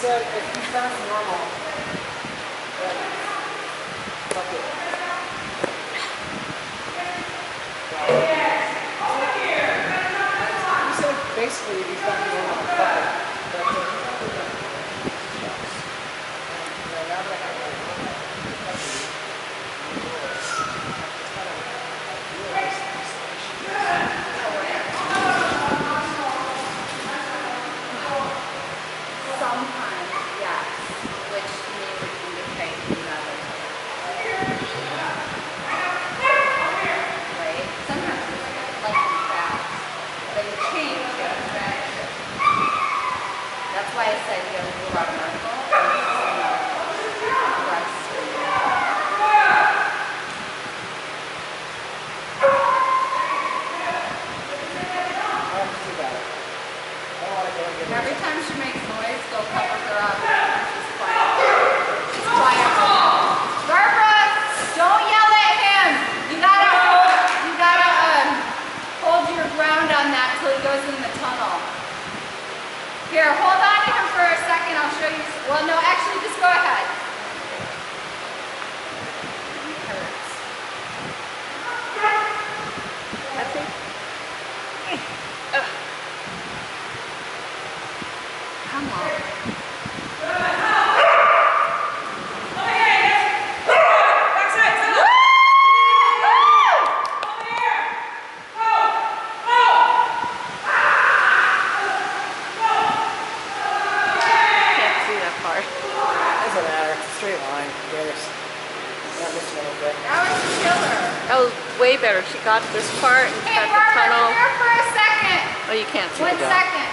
said if he found normal, then fuck it. He said basically if he's found normal, fuck it. That's why I said you have to do a lot of Every time she makes noise, go cover her up. Here, hold on to him for a second. I'll show you. Well, no, actually, just go ahead. Come on. Can't see. Doesn't matter. It's a straight line. Who cares? Not this little bit. That was killer. That was way better. She got this part and Hey, got the Barbara, tunnel. come here for a second. Oh, you can't see One the dog. second.